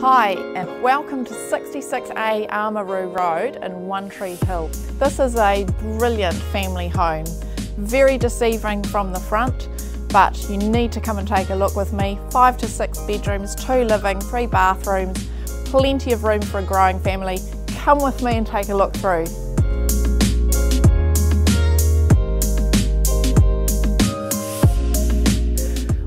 Hi and welcome to 66A Amaru Road in One Tree Hill. This is a brilliant family home, very deceiving from the front but you need to come and take a look with me. Five to six bedrooms, two living, three bathrooms, plenty of room for a growing family. Come with me and take a look through.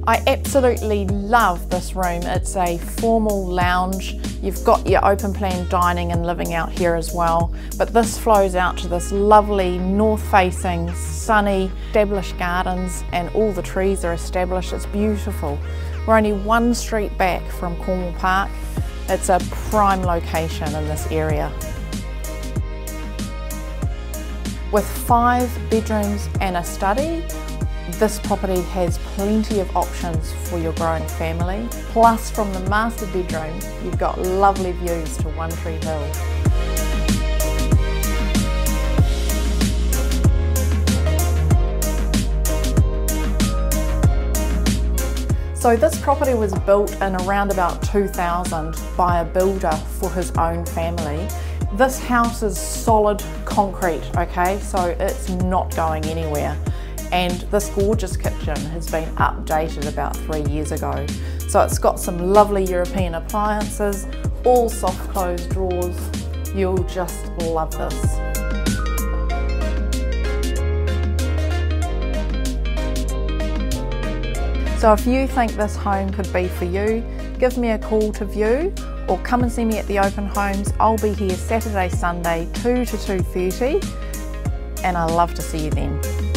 I absolutely love this room. It's a formal lounge. You've got your open plan dining and living out here as well. But this flows out to this lovely north facing, sunny, established gardens and all the trees are established. It's beautiful. We're only one street back from Cornwall Park. It's a prime location in this area. With five bedrooms and a study, this property has plenty of options for your growing family. Plus from the master bedroom, you've got lovely views to One Tree Hill. So this property was built in around about 2000 by a builder for his own family. This house is solid concrete, okay, so it's not going anywhere and this gorgeous kitchen has been updated about three years ago. So it's got some lovely European appliances, all soft close drawers. You'll just love this. So if you think this home could be for you, give me a call to view or come and see me at the open homes. I'll be here Saturday, Sunday 2 to 2.30 and I love to see you then.